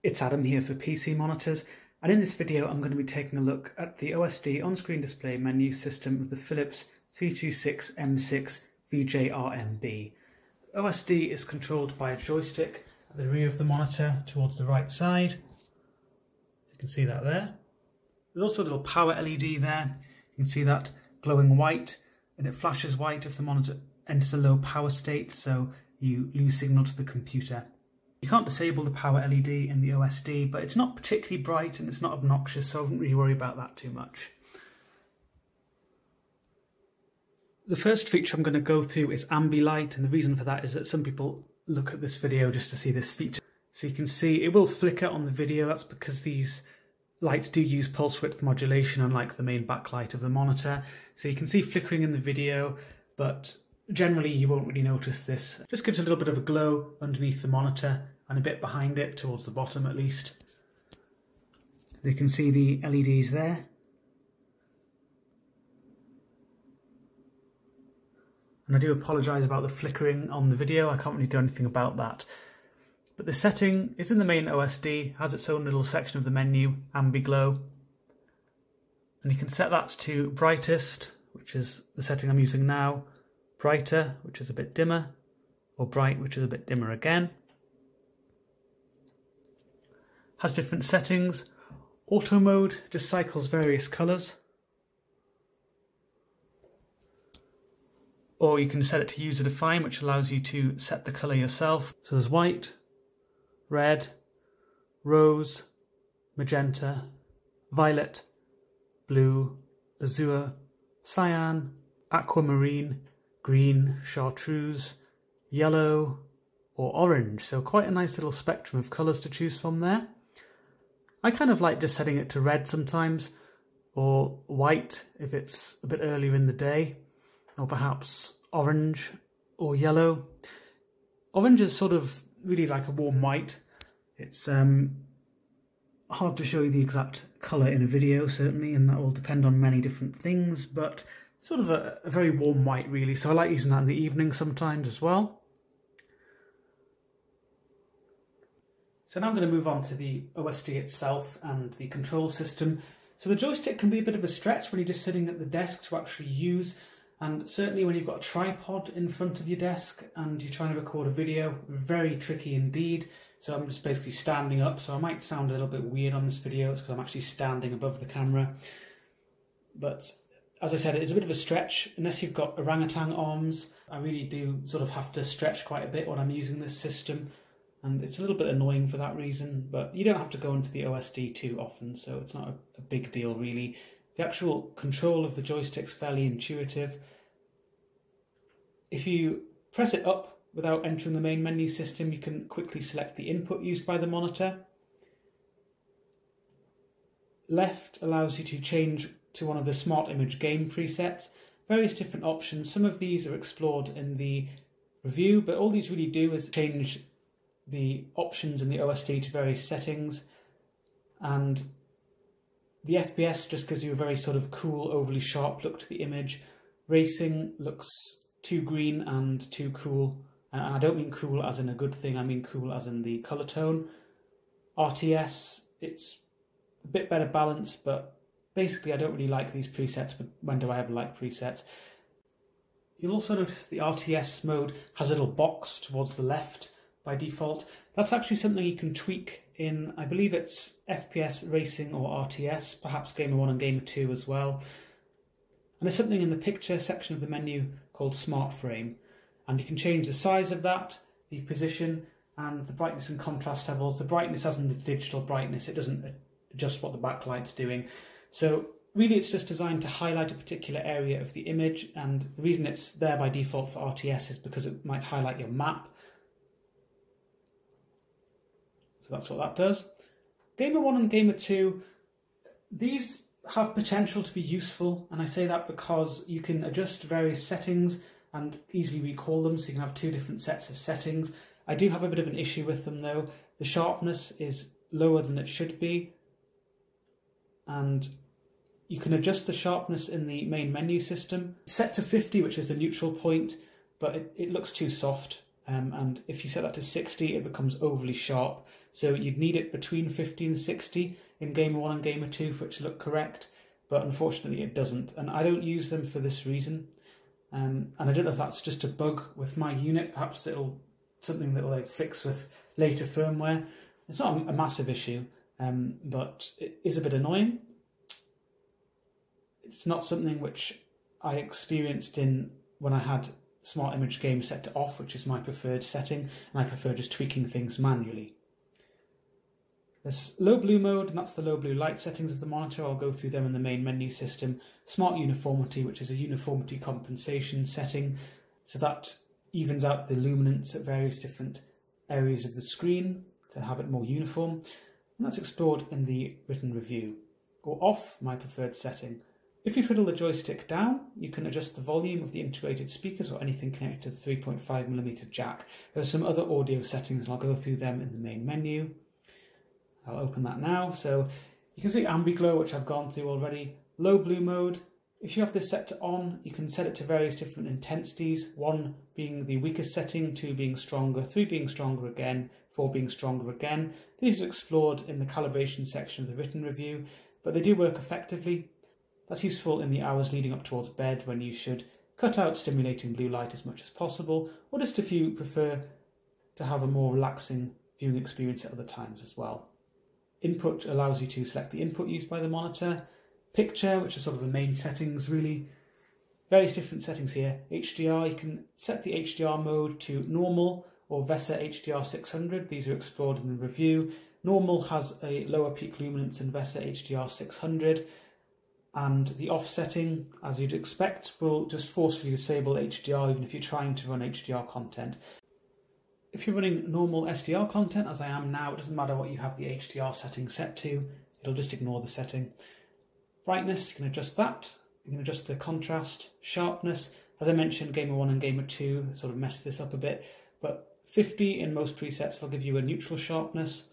It's Adam here for PC Monitors, and in this video I'm going to be taking a look at the OSD on-screen display menu system of the Philips 326M6 VJRMB. OSD is controlled by a joystick at the rear of the monitor towards the right side. You can see that there. There's also a little power LED there. You can see that glowing white, and it flashes white if the monitor enters a low power state, so you lose signal to the computer. You can't disable the power LED in the OSD, but it's not particularly bright and it's not obnoxious, so I wouldn't really worry about that too much. The first feature I'm going to go through is Ambilight, and the reason for that is that some people look at this video just to see this feature. So you can see it will flicker on the video, that's because these lights do use pulse width modulation unlike the main backlight of the monitor. So you can see flickering in the video, but Generally, you won't really notice this. Just gives a little bit of a glow underneath the monitor and a bit behind it, towards the bottom at least. As you can see the LEDs there. And I do apologise about the flickering on the video, I can't really do anything about that. But the setting is in the main OSD, has its own little section of the menu, Ambiglow. And you can set that to brightest, which is the setting I'm using now, brighter, which is a bit dimmer, or bright, which is a bit dimmer again. Has different settings. Auto mode just cycles various colours. Or you can set it to user define, which allows you to set the colour yourself. So there's white, red, rose, magenta, violet, blue, azure, cyan, aquamarine, green, chartreuse, yellow, or orange. So quite a nice little spectrum of colours to choose from there. I kind of like just setting it to red sometimes, or white if it's a bit earlier in the day, or perhaps orange or yellow. Orange is sort of really like a warm white. It's um, hard to show you the exact colour in a video, certainly, and that will depend on many different things, but sort of a, a very warm white really, so I like using that in the evening sometimes as well. So now I'm going to move on to the OSD itself and the control system. So the joystick can be a bit of a stretch when you're just sitting at the desk to actually use and certainly when you've got a tripod in front of your desk and you're trying to record a video, very tricky indeed. So I'm just basically standing up, so I might sound a little bit weird on this video, it's because I'm actually standing above the camera. But as I said, it is a bit of a stretch. Unless you've got orangutan arms, I really do sort of have to stretch quite a bit when I'm using this system. And it's a little bit annoying for that reason, but you don't have to go into the OSD too often, so it's not a, a big deal really. The actual control of the joystick's fairly intuitive. If you press it up without entering the main menu system, you can quickly select the input used by the monitor. Left allows you to change to one of the Smart Image game presets. Various different options. Some of these are explored in the review, but all these really do is change the options in the OSD to various settings. And the FPS just gives you a very sort of cool, overly sharp look to the image. Racing looks too green and too cool. And I don't mean cool as in a good thing, I mean cool as in the colour tone. RTS, it's a bit better balanced, but basically I don't really like these presets, but when do I ever like presets? You'll also notice the RTS mode has a little box towards the left by default. That's actually something you can tweak in, I believe it's FPS Racing or RTS, perhaps Gamer 1 and Gamer 2 as well. And there's something in the picture section of the menu called Smart Frame. And you can change the size of that, the position, and the brightness and contrast levels. The brightness as in the digital brightness, it doesn't adjust what the backlight's doing. So really it's just designed to highlight a particular area of the image and the reason it's there by default for RTS is because it might highlight your map. So that's what that does. Gamer 1 and Gamer 2, these have potential to be useful and I say that because you can adjust various settings and easily recall them so you can have two different sets of settings. I do have a bit of an issue with them though. The sharpness is lower than it should be and you can adjust the sharpness in the main menu system. Set to 50, which is the neutral point, but it, it looks too soft. Um, and if you set that to 60, it becomes overly sharp. So you'd need it between 50 and 60 in Gamer 1 and Gamer 2 for it to look correct. But unfortunately, it doesn't. And I don't use them for this reason. Um, and I don't know if that's just a bug with my unit. Perhaps it'll something that will like, fix with later firmware. It's not a, massive issue, um, but it is a bit annoying. It's not something which I experienced in when I had Smart Image Game set to off, which is my preferred setting, and I prefer just tweaking things manually. There's low blue mode, and that's the low blue light settings of the monitor. I'll go through them in the main menu system. Smart uniformity, which is a uniformity compensation setting, so that evens out the luminance at various different areas of the screen to have it more uniform. And that's explored in the written review. Or off, my preferred setting. If you twiddle the joystick down, you can adjust the volume of the integrated speakers or anything connected to the 3.5mm jack. There are some other audio settings and I'll go through them in the main menu. I'll open that now. So you can see Ambiglow, which I've gone through already. Low blue mode. If you have this set to on, you can set it to various different intensities. One being the weakest setting, two being stronger, three being stronger again, four being stronger again. These are explored in the calibration section of the written review, but they do work effectively. That's useful in the hours leading up towards bed when you should cut out stimulating blue light as much as possible, or just if you prefer to have a more relaxing viewing experience at other times as well. Input allows you to select the input used by the monitor. Picture, which are sort of the main settings really. Various different settings here. HDR, you can set the HDR mode to normal or VESA HDR 600. These are explored in the review. Normal has a lower peak luminance than VESA HDR 600 and the offsetting, as you'd expect, will just forcefully disable HDR even if you're trying to run HDR content. If you're running normal SDR content, as I am now, it doesn't matter what you have the HDR setting set to, it'll just ignore the setting. Brightness, you can adjust that. You can adjust the contrast, sharpness. As I mentioned, Gamer 1 and Gamer 2 sort of messed this up a bit, but 50 in most presets will give you a neutral sharpness.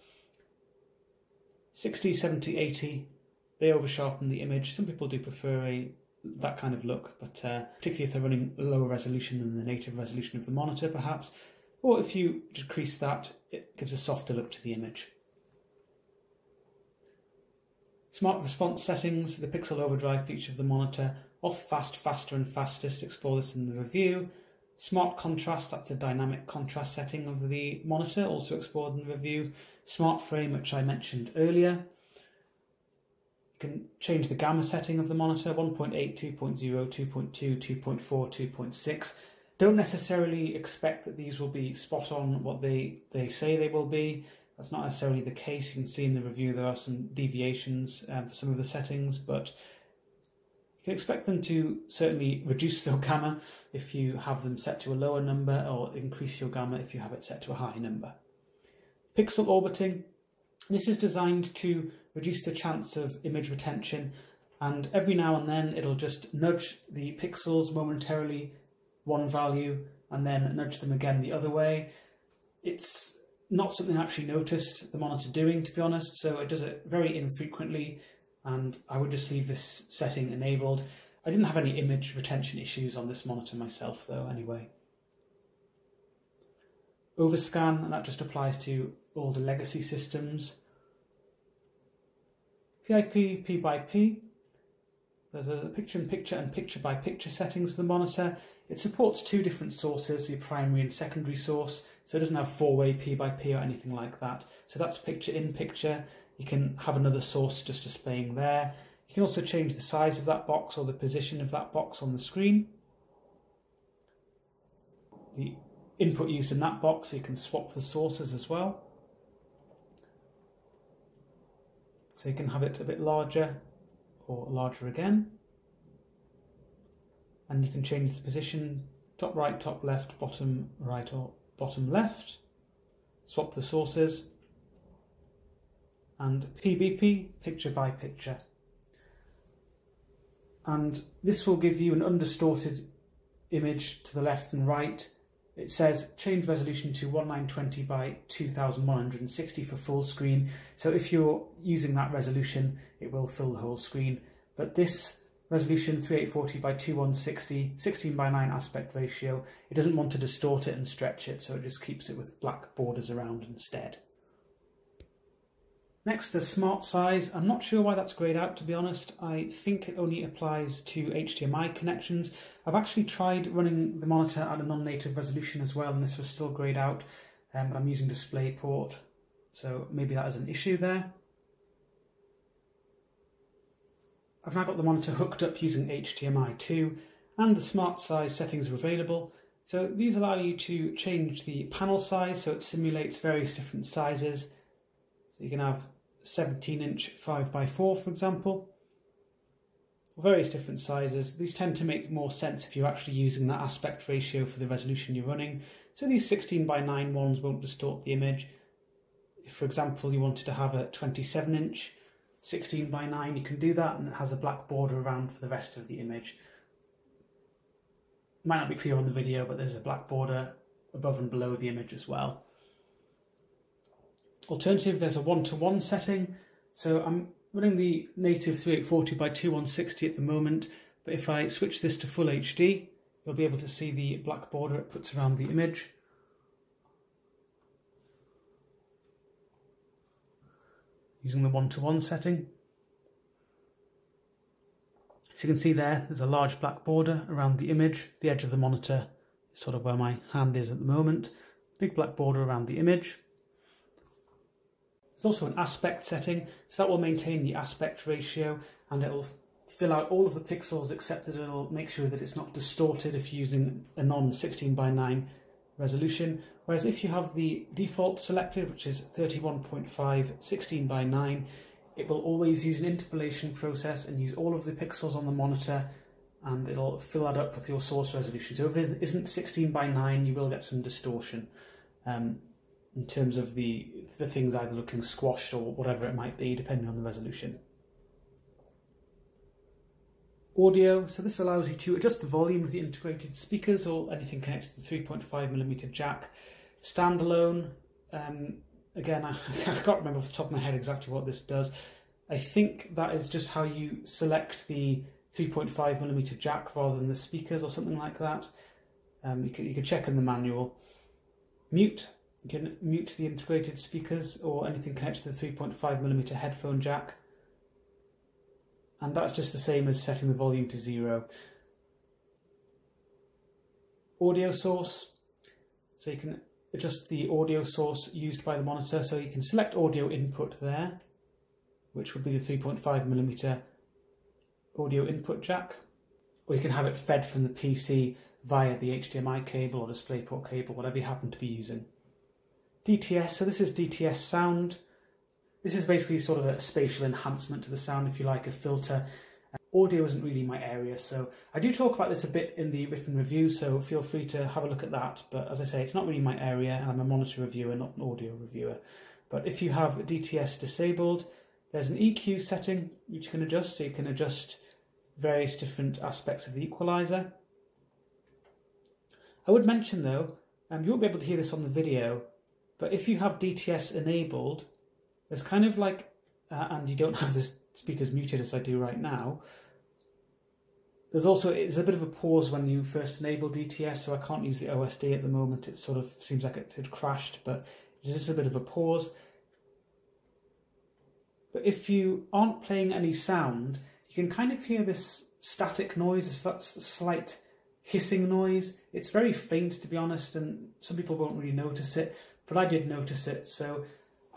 60, 70, 80 they oversharpen the image. Some people do prefer a that kind of look, but uh, particularly if they're running lower resolution than the native resolution of the monitor, perhaps, or if you decrease that, it gives a softer look to the image. Smart response settings, the pixel overdrive feature of the monitor, off fast, faster and fastest, explore this in the review. Smart contrast, that's a dynamic contrast setting of the monitor, also explored in the review. Smart frame, which I mentioned earlier. You can change the gamma setting of the monitor 1.8, 2.0, 2.2, 2.4, 2.6. Don't necessarily expect that these will be spot on what they, they say they will be. That's not necessarily the case. You can see in the review there are some deviations um, for some of the settings, but you can expect them to certainly reduce your gamma if you have them set to a lower number or increase your gamma if you have it set to a high number. Pixel orbiting. This is designed to reduce the chance of image retention, and every now and then it'll just nudge the pixels momentarily one value and then nudge them again the other way. It's not something I actually noticed the monitor doing, to be honest, so it does it very infrequently, and I would just leave this setting enabled. I didn't have any image retention issues on this monitor myself, though, anyway. Overscan, and that just applies to all the legacy systems. PIP, P by P. There's a picture-in-picture and picture-by-picture settings for the monitor. It supports two different sources, the primary and secondary source, so it doesn't have four-way P by P or anything like that. So that's picture-in-picture. You can have another source just displaying there. You can also change the size of that box or the position of that box on the screen. The input used in that box, you can swap the sources as well. So you can have it a bit larger or larger again. And you can change the position, top right, top left, bottom right or bottom left. Swap the sources. And PBP, picture by picture. And this will give you an undistorted image to the left and right it says change resolution to 1920 by 2160 for full screen. So if you're using that resolution, it will fill the whole screen. But this resolution 3840 by 2160, 16 by 9 aspect ratio. It doesn't want to distort it and stretch it, so it just keeps it with black borders around instead. Next, the smart size. I'm not sure why that's grayed out, to be honest. I think it only applies to HDMI connections. I've actually tried running the monitor at a non-native resolution as well, and this was still grayed out, um, but I'm using DisplayPort, so maybe that is an issue there. I've now got the monitor hooked up using HDMI 2, and the smart size settings are available. So these allow you to change the panel size so it simulates various different sizes. So you can have 17 inch 5x4 for example. Various different sizes. These tend to make more sense if you're actually using that aspect ratio for the resolution you're running. So these 16 by 9 ones won't distort the image. If for example you wanted to have a 27 inch 16 by 9 you can do that and it has a black border around for the rest of the image. Might not be clear on the video but there's a black border above and below the image as well. Alternative, there's a one-to-one setting. So I'm running the native 3840 by 2160 at the moment, but if I switch this to full HD, you'll be able to see the black border it puts around the image. Using the one-to-one -one setting. So you can see there, there's a large black border around the image. The edge of the monitor is sort of where my hand is at the moment. Big black border around the image. There's also an aspect setting, so that will maintain the aspect ratio and it will fill out all of the pixels except that it'll make sure that it's not distorted if you're using a non 16 by 9 resolution. Whereas if you have the default selected, which is 31.5 16 by 9, it will always use an interpolation process and use all of the pixels on the monitor and it'll fill that up with your source resolution. So if it isn't 16 by 9, you will get some distortion. Um, in terms of the, the things either looking squashed or whatever it might be, depending on the resolution. Audio, so this allows you to adjust the volume of the integrated speakers or anything connected to the 3.5mm jack. Standalone, um, again, I, I can't remember off the top of my head exactly what this does. I think that is just how you select the 3.5mm jack rather than the speakers or something like that. Um, you, can, you can check in the manual. Mute, you can mute the integrated speakers or anything connected to the 3.5mm headphone jack. And that's just the same as setting the volume to zero. Audio source. So you can adjust the audio source used by the monitor. So you can select audio input there, which would be the 3.5 millimeter audio input jack. Or you can have it fed from the PC via the HDMI cable or DisplayPort cable, whatever you happen to be using. DTS, so this is DTS sound. This is basically sort of a spatial enhancement to the sound, if you like, a filter. Uh, audio isn't really my area, so I do talk about this a bit in the written review, so feel free to have a look at that. But as I say, it's not really my area, and I'm a monitor reviewer, not an audio reviewer. But if you have DTS disabled, there's an EQ setting which you can adjust. So you can adjust various different aspects of the equalizer. I would mention though, um, you won't be able to hear this on the video, but if you have DTS enabled, there's kind of like, uh, and you don't have the speakers muted as I do right now, there's also, it's a bit of a pause when you first enable DTS, so I can't use the OSD at the moment. It sort of seems like it had crashed, but it's just a bit of a pause. But if you aren't playing any sound, you can kind of hear this static noise, a slight hissing noise. It's very faint, to be honest, and some people won't really notice it but I did notice it. So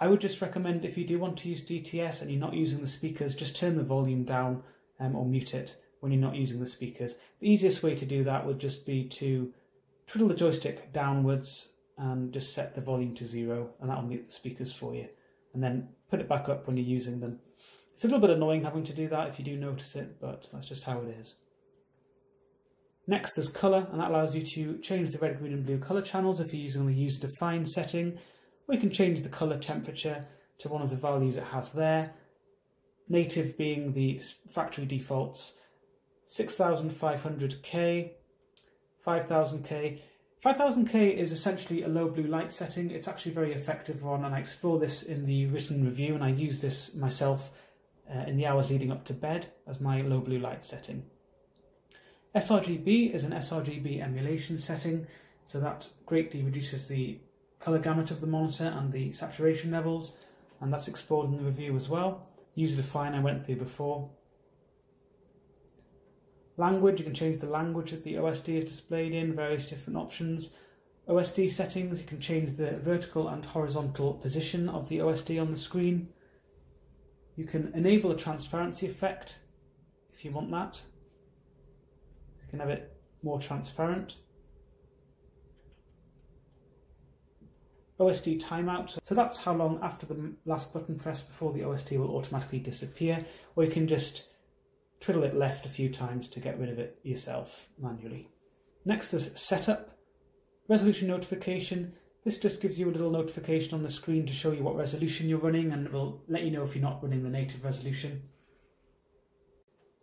I would just recommend if you do want to use DTS and you're not using the speakers, just turn the volume down um, or mute it when you're not using the speakers. The easiest way to do that would just be to twiddle the joystick downwards and just set the volume to zero and that'll mute the speakers for you. And then put it back up when you're using them. It's a little bit annoying having to do that if you do notice it, but that's just how it is. Next, there's colour, and that allows you to change the red, green and blue colour channels if you're using the user defined setting, you can change the colour temperature to one of the values it has there. Native being the factory defaults 6500K, 5000K. 5000K is essentially a low blue light setting. It's actually very effective one, and I explore this in the written review, and I use this myself uh, in the hours leading up to bed as my low blue light setting. sRGB is an sRGB emulation setting, so that greatly reduces the colour gamut of the monitor and the saturation levels, and that's explored in the review as well. User define I went through before. Language, you can change the language that the OSD is displayed in, various different options. OSD settings, you can change the vertical and horizontal position of the OSD on the screen. You can enable a transparency effect if you want that. You can have it more transparent. OSD timeout, so that's how long after the last button press before the OSD will automatically disappear, or you can just twiddle it left a few times to get rid of it yourself manually. Next there's setup, resolution notification, this just gives you a little notification on the screen to show you what resolution you're running and it will let you know if you're not running the native resolution.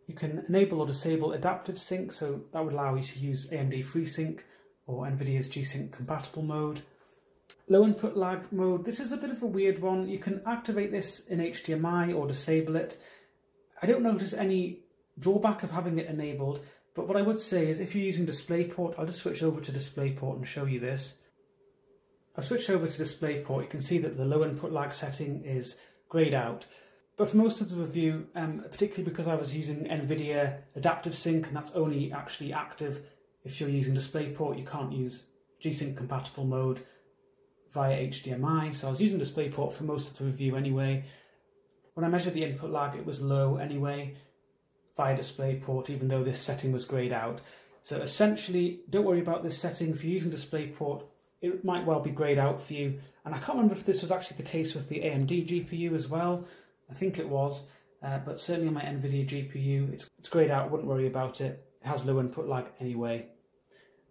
You can enable or disable adaptive sync, so that would allow you to use AMD FreeSync or NVIDIA's G-Sync compatible mode. Low input lag mode, this is a bit of a weird one. You can activate this in HDMI or disable it. I don't notice any drawback of having it enabled, but what I would say is if you're using DisplayPort, I'll just switch over to DisplayPort and show you this. I've switched over to DisplayPort. You can see that the low input lag setting is grayed out. But for most of the review, um, particularly because I was using NVIDIA Adaptive Sync, and that's only actually active if you're using DisplayPort, you can't use G-Sync compatible mode via HDMI. So I was using DisplayPort for most of the review anyway. When I measured the input lag, it was low anyway via DisplayPort, even though this setting was grayed out. So essentially, don't worry about this setting. If you're using DisplayPort, it might well be grayed out for you. And I can't remember if this was actually the case with the AMD GPU as well. I think it was, uh, but certainly on my NVIDIA GPU, it's, it's grayed out, wouldn't worry about it. It has low input lag anyway.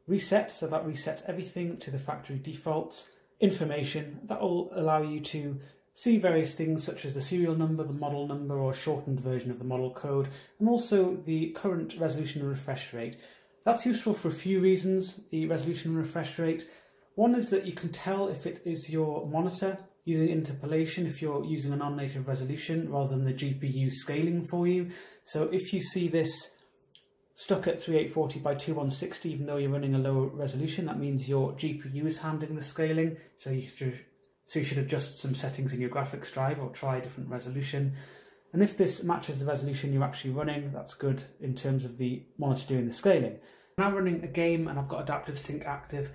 Reset, so that resets everything to the factory defaults. Information, that will allow you to see various things such as the serial number, the model number, or shortened version of the model code, and also the current resolution and refresh rate. That's useful for a few reasons, the resolution and refresh rate. One is that you can tell if it is your monitor using interpolation if you're using a non-native resolution rather than the GPU scaling for you. So if you see this stuck at 3840 by 2160 even though you're running a lower resolution that means your GPU is handling the scaling so you should, so you should adjust some settings in your graphics drive or try a different resolution. And if this matches the resolution you're actually running, that's good in terms of the monitor doing the scaling. Now running a game and I've got adaptive sync active.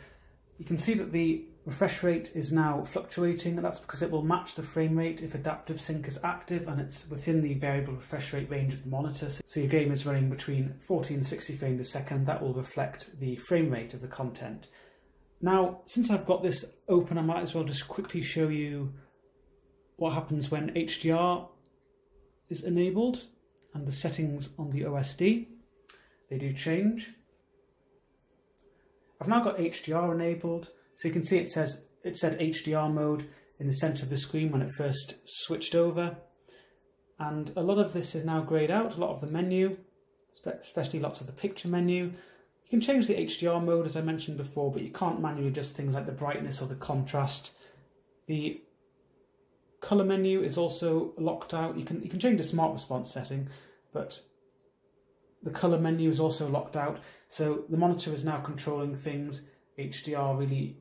You can see that the refresh rate is now fluctuating and that's because it will match the frame rate if adaptive sync is active and it's within the variable refresh rate range of the monitor. So your game is running between 40 and 60 frames a second, that will reflect the frame rate of the content. Now, since I've got this open, I might as well just quickly show you what happens when HDR is enabled and the settings on the OSD. They do change. I've now got HDR enabled, so you can see it says it said HDR mode in the center of the screen when it first switched over. And a lot of this is now grayed out, a lot of the menu, especially lots of the picture menu. You can change the HDR mode as I mentioned before, but you can't manually adjust things like the brightness or the contrast. The color menu is also locked out. You can you can change the smart response setting, but the color menu is also locked out. So the monitor is now controlling things. HDR really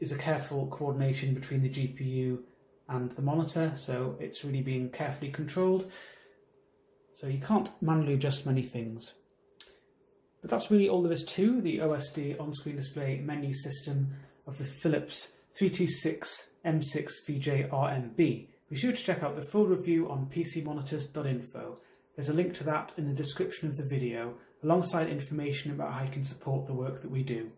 is a careful coordination between the GPU and the monitor, so it's really being carefully controlled. So you can't manually adjust many things. But that's really all there is to the OSD on-screen display menu system of the Philips 326 M6 VJ RMB. Be sure to check out the full review on pcmonitors.info. There's a link to that in the description of the video alongside information about how you can support the work that we do.